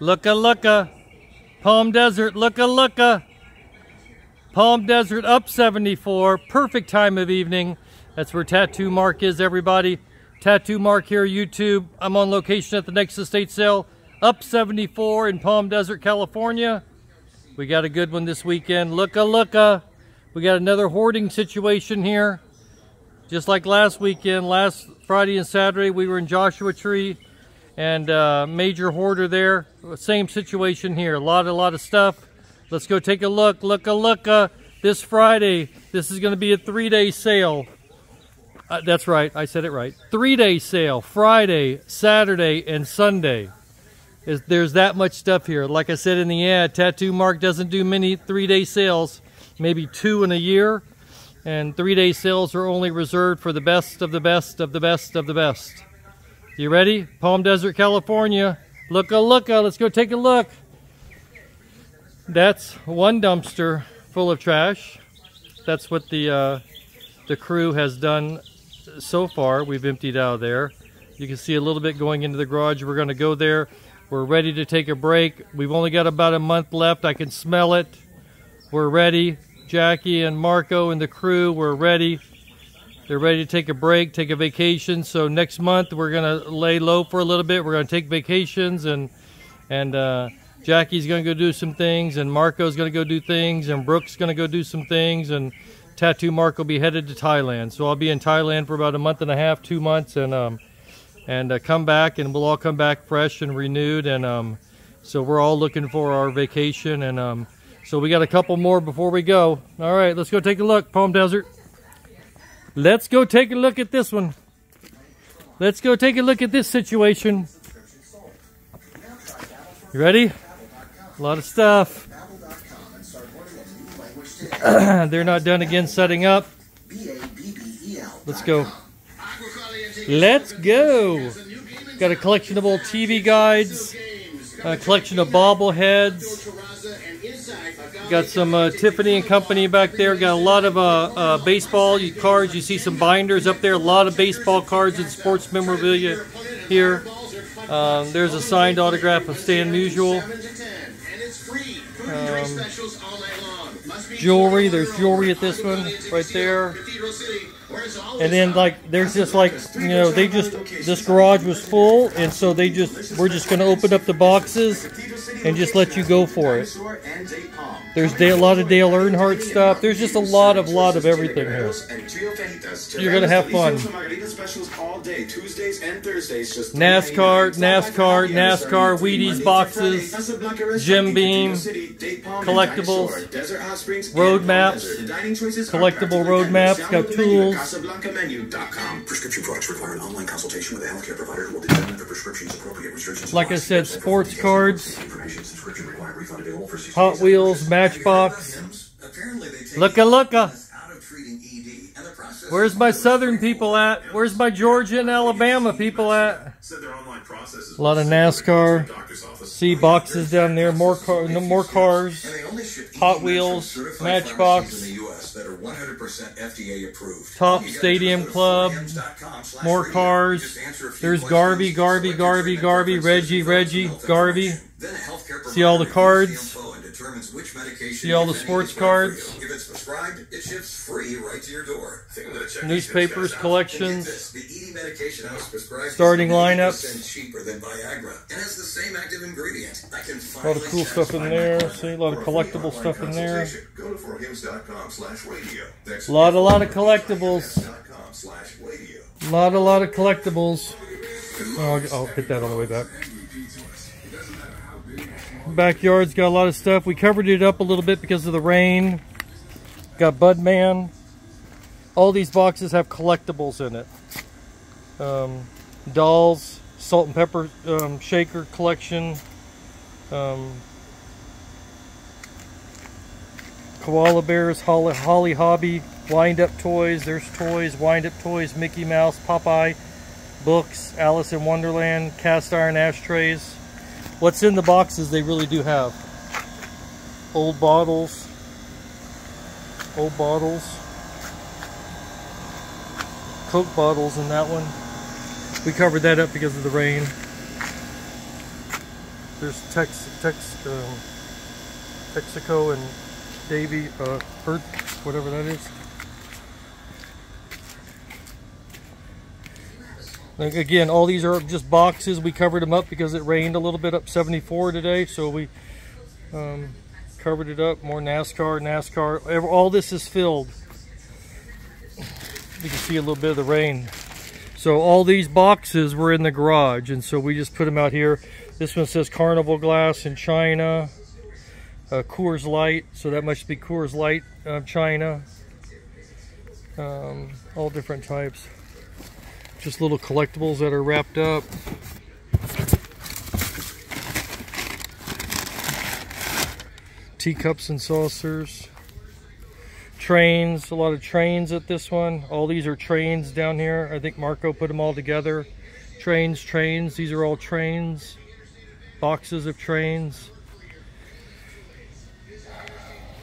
Looka looka. Palm Desert, looka looka. Palm Desert up 74. Perfect time of evening. That's where Tattoo Mark is, everybody. Tattoo Mark here, YouTube. I'm on location at the next estate sale. Up 74 in Palm Desert, California. We got a good one this weekend. Looka looka. We got another hoarding situation here. Just like last weekend, last Friday and Saturday, we were in Joshua Tree and uh, major hoarder there. Same situation here. A lot, a lot of stuff. Let's go take a look. Look a look. Uh, this Friday, this is going to be a three-day sale. Uh, that's right. I said it right. Three-day sale. Friday, Saturday, and Sunday. There's that much stuff here. Like I said in the ad, Tattoo Mark doesn't do many three-day sales. Maybe two in a year. And three-day sales are only reserved for the best of the best of the best of the best. You ready? Palm Desert, California. Looka looka. Let's go take a look. That's one dumpster full of trash. That's what the uh, the crew has done so far. We've emptied out of there. You can see a little bit going into the garage. We're going to go there. We're ready to take a break. We've only got about a month left. I can smell it. We're ready. Jackie and Marco and the crew, we're ready. They're ready to take a break, take a vacation. So next month we're gonna lay low for a little bit. We're gonna take vacations, and and uh, Jackie's gonna go do some things, and Marco's gonna go do things, and Brooke's gonna go do some things, and Tattoo Mark will be headed to Thailand. So I'll be in Thailand for about a month and a half, two months, and um, and uh, come back, and we'll all come back fresh and renewed, and um, so we're all looking for our vacation, and um, so we got a couple more before we go. All right, let's go take a look, Palm Desert. Let's go take a look at this one. Let's go take a look at this situation. You ready? A lot of stuff. They're not done again setting up. Let's go. Let's go. Got a collection of old TV guides, a collection of bobbleheads, Got some uh, Tiffany and Company back there. Got a lot of uh, uh, baseball cards. You see some binders up there. A lot of baseball cards and sports memorabilia here. Um, there's a signed autograph of Stan Musial. Um, jewelry. There's jewelry at this one right there. And then like there's just like you know they just this garage was full and so they just we're just gonna open up the boxes and just let you go for it. There's a lot of Dale Earnhardt stuff. There's just a lot of lot of everything here. You're gonna have fun. NASCAR, NASCAR, NASCAR, Wheaties boxes, Jim Beam, collectibles, road maps, collectible road maps, got tools. Prescription products require an online consultation with a healthcare provider who will determine if the prescription is appropriate. Restrictions like I said, sports cards, Hot Wheels, Matchbox. Looka looka. Where's my southern people at? Where's my Georgia and Alabama people at? A lot of NASCAR. See boxes down there. More car, no more cars. Hot Wheels, Matchbox. Topps Stadium Club. More cars. There's Garvey, Garvey, Garvey, Garvey, Reggie, Reggie, Garvey. See all the cards determines which medication See all the sports cards. If it's prescribed, it ships free right to your door. Newspapers, collections. Starting lineups. cheaper than Viagra and has the same active ingredient. I can a lot of cool stuff in there. See a lot of collectible stuff in there. Go to slash radio. A lot, a lot of collectibles. A lot, a lot of collectibles. Oh, I'll, I'll hit that on the way back. Backyard's got a lot of stuff. We covered it up a little bit because of the rain. Got Budman. All these boxes have collectibles in it. Um, dolls, salt and pepper um, shaker collection. Um, koala bears, Holly, Holly Hobbie, wind up toys. There's toys, wind up toys, Mickey Mouse, Popeye, books, Alice in Wonderland, cast iron ashtrays. What's in the boxes they really do have. Old bottles. Old bottles. Coke bottles in that one. We covered that up because of the rain. There's Tex, Tex, um, Texaco and Davy, uh, Bird, whatever that is. Like, again, all these are just boxes. We covered them up because it rained a little bit up 74 today, so we um, covered it up. More NASCAR, NASCAR. All this is filled. You can see a little bit of the rain. So all these boxes were in the garage, and so we just put them out here. This one says Carnival Glass in China. Uh, Coors Light, so that must be Coors Light uh, China. Um, all different types. Just little collectibles that are wrapped up. Teacups and saucers. Trains, a lot of trains at this one. All these are trains down here. I think Marco put them all together. Trains, trains, these are all trains. Boxes of trains.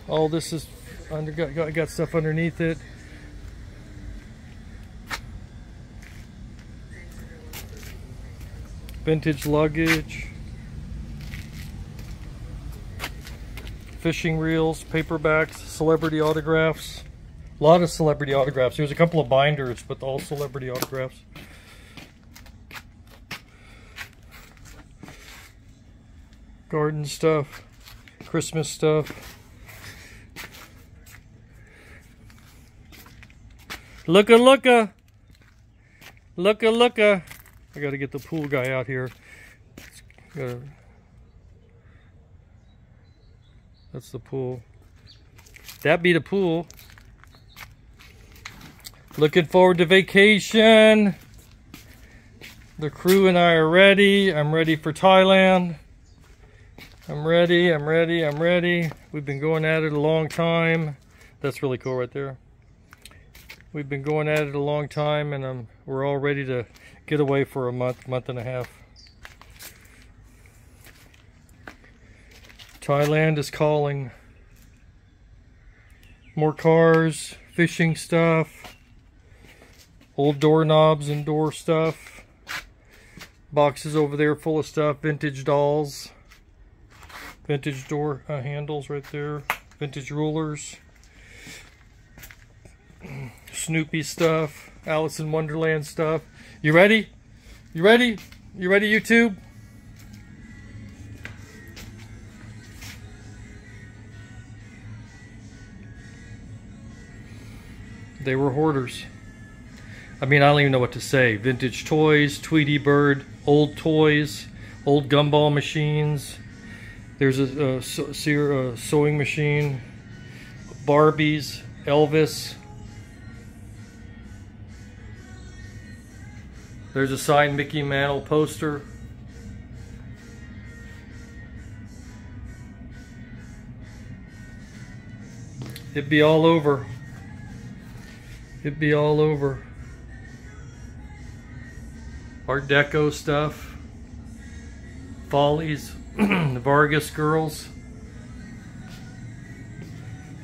All this is under got, got, got stuff underneath it. Vintage luggage, fishing reels, paperbacks, celebrity autographs. A lot of celebrity autographs. There's a couple of binders, but all celebrity autographs. Garden stuff, Christmas stuff. Looka looka. Looka looka. I got to get the pool guy out here. Gotta, that's the pool. That be the pool. Looking forward to vacation. The crew and I are ready. I'm ready for Thailand. I'm ready, I'm ready, I'm ready. We've been going at it a long time. That's really cool right there. We've been going at it a long time and um, we're all ready to get away for a month, month and a half. Thailand is calling. More cars, fishing stuff, old doorknobs and door stuff. Boxes over there full of stuff, vintage dolls, vintage door uh, handles right there, vintage rulers, Snoopy stuff, Alice in Wonderland stuff. You ready? You ready? You ready, YouTube? They were hoarders. I mean, I don't even know what to say. Vintage toys, Tweety Bird, old toys, old gumball machines. There's a, a, a sewing machine, Barbies, Elvis, There's a signed Mickey Mantle poster. It'd be all over. It'd be all over. Art Deco stuff. Follies. the Vargas girls.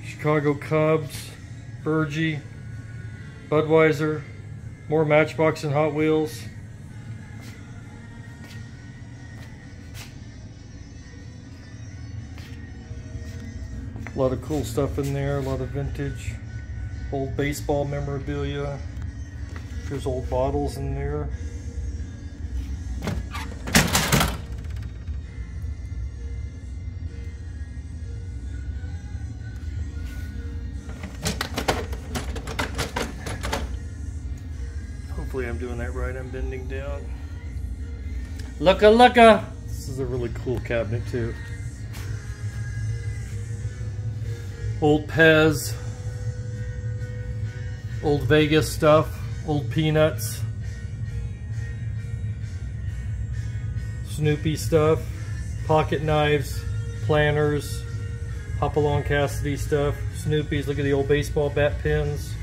Chicago Cubs. Burgie. Budweiser. More Matchbox and Hot Wheels. A lot of cool stuff in there, a lot of vintage, old baseball memorabilia. There's old bottles in there. I'm doing that right. I'm bending down. Looka looka! This is a really cool cabinet too. Old Pez. Old Vegas stuff. Old Peanuts. Snoopy stuff. Pocket knives. Planners. Hopalong Cassidy stuff. Snoopy's. Look at the old baseball bat pins.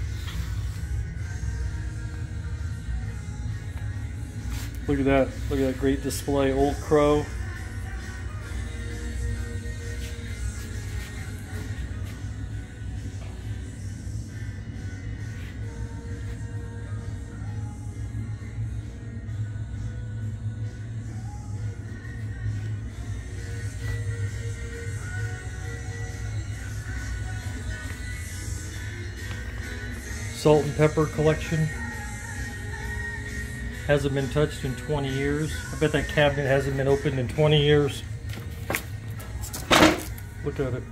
Look at that. Look at that great display. Old Crow. Salt and pepper collection. Hasn't been touched in 20 years. I bet that cabinet hasn't been opened in 20 years. Look at it.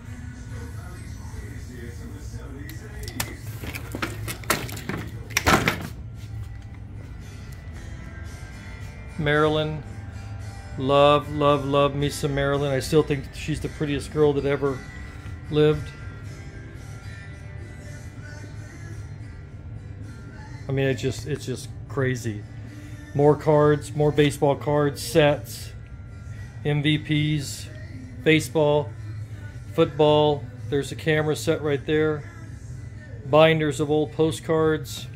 Marilyn. Love, love, love me some Marilyn. I still think she's the prettiest girl that ever lived. I mean, it's just it's just crazy. More cards, more baseball cards, sets, MVPs, baseball, football. There's a camera set right there. Binders of old postcards.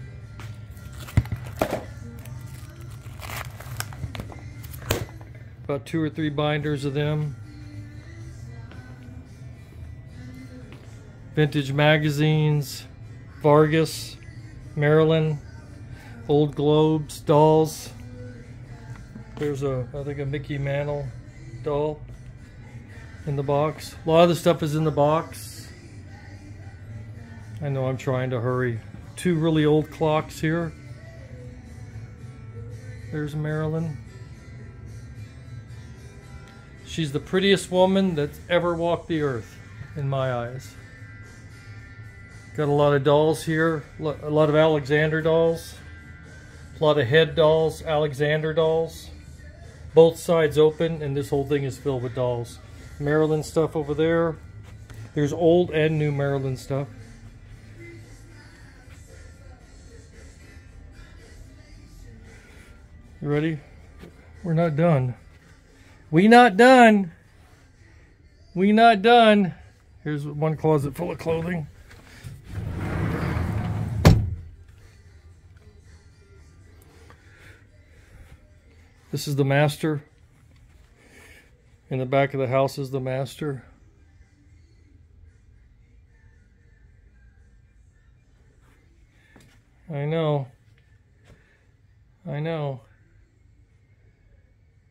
About two or three binders of them. Vintage magazines, Vargas, Marilyn, old globes, dolls. There's a, I think a Mickey Mantle doll in the box. A lot of the stuff is in the box. I know I'm trying to hurry. Two really old clocks here. There's Marilyn. She's the prettiest woman that's ever walked the earth, in my eyes. Got a lot of dolls here, a lot of Alexander dolls, a lot of head dolls, Alexander dolls. Both sides open, and this whole thing is filled with dolls. Marilyn stuff over there. There's old and new Marilyn stuff. You ready? We're not done. We not done. We not done. Here's one closet full of clothing. This is the master. In the back of the house is the master. I know. I know.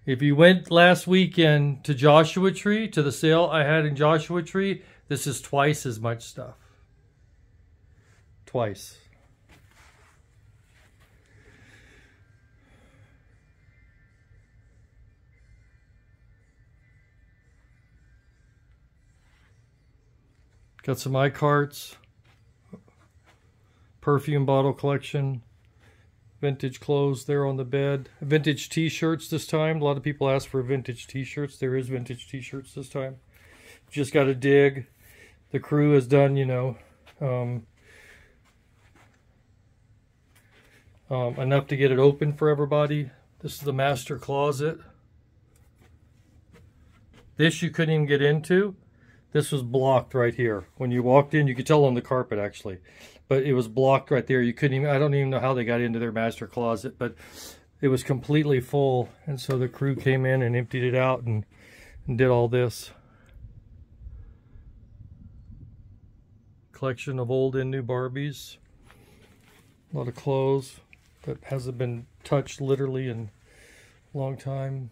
If you went last weekend to Joshua Tree, to the sale I had in Joshua Tree, this is twice as much stuff. Twice. Got some iCarts, perfume bottle collection, vintage clothes there on the bed. Vintage t-shirts this time. A lot of people ask for vintage t-shirts. There is vintage t-shirts this time. Just got to dig. The crew has done, you know, um, um, enough to get it open for everybody. This is the master closet. This you couldn't even get into. This was blocked right here. When you walked in, you could tell on the carpet actually but it was blocked right there. You couldn't even, I don't even know how they got into their master closet, but it was completely full. And so the crew came in and emptied it out and, and did all this. Collection of old and new Barbies. A lot of clothes that hasn't been touched literally in a long time.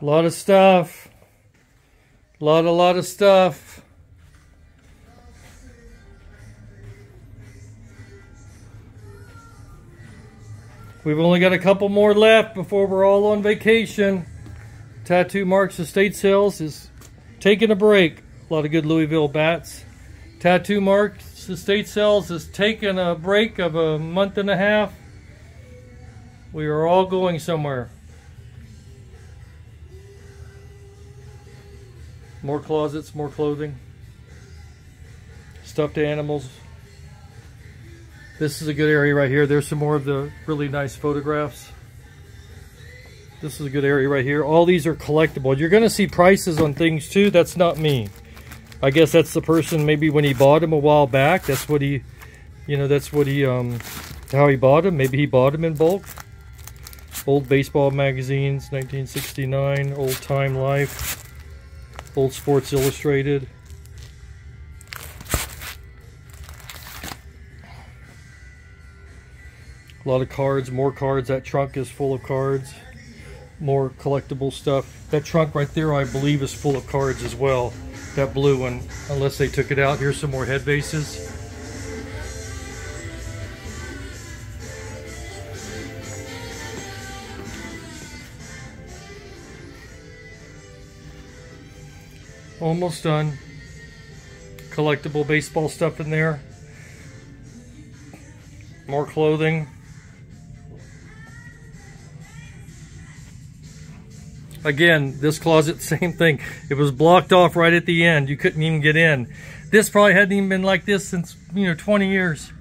A lot of stuff. A lot, a lot of stuff. We've only got a couple more left before we're all on vacation. Tattoo Marks Estate Sales is taking a break. A lot of good Louisville bats. Tattoo Marks Estate Sales is taking a break of a month and a half. We are all going somewhere. More closets, more clothing. Stuffed animals, this is a good area right here. There's some more of the really nice photographs. This is a good area right here. All these are collectible. You're going to see prices on things too. That's not me. I guess that's the person maybe when he bought them a while back. That's what he, you know, that's what he, um, how he bought them. Maybe he bought them in bulk. Old baseball magazines, 1969, Old Time Life, Old Sports Illustrated. A lot of cards, more cards. That trunk is full of cards. More collectible stuff. That trunk right there, I believe, is full of cards as well. That blue one, unless they took it out. Here's some more head bases. Almost done. Collectible baseball stuff in there. More clothing. Again, this closet, same thing. It was blocked off right at the end. You couldn't even get in. This probably hadn't even been like this since, you know, 20 years.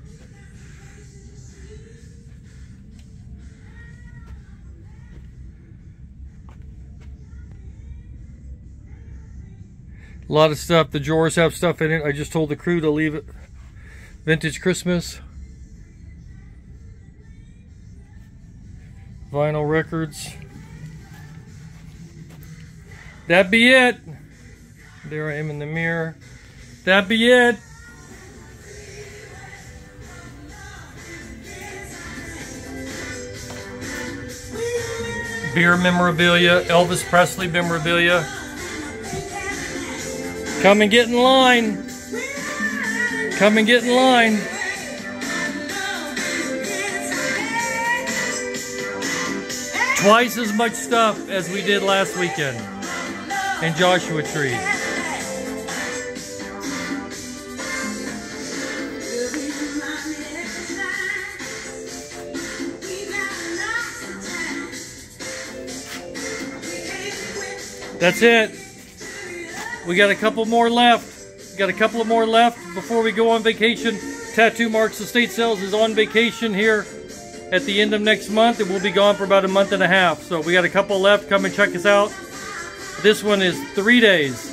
A lot of stuff. The drawers have stuff in it. I just told the crew to leave it. Vintage Christmas. Vinyl records. That be it. There I am in the mirror. That be it. Beer memorabilia, Elvis Presley memorabilia. Come and get in line. Come and get in line. Twice as much stuff as we did last weekend in Joshua Tree. That's it. We got a couple more left. Got a couple more left before we go on vacation. Tattoo Marks Estate Sales is on vacation here at the end of next month and we'll be gone for about a month and a half. So we got a couple left. Come and check us out. This one is three days.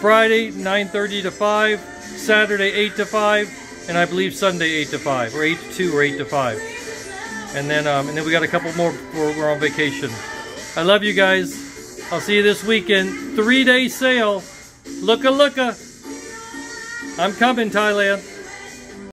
Friday, 9.30 to 5. Saturday, 8 to 5. And I believe Sunday, 8 to 5. Or 8 to 2 or 8 to 5. And then, um, and then we got a couple more before we're on vacation. I love you guys. I'll see you this weekend. Three day sale. Looka looka. I'm coming, Thailand.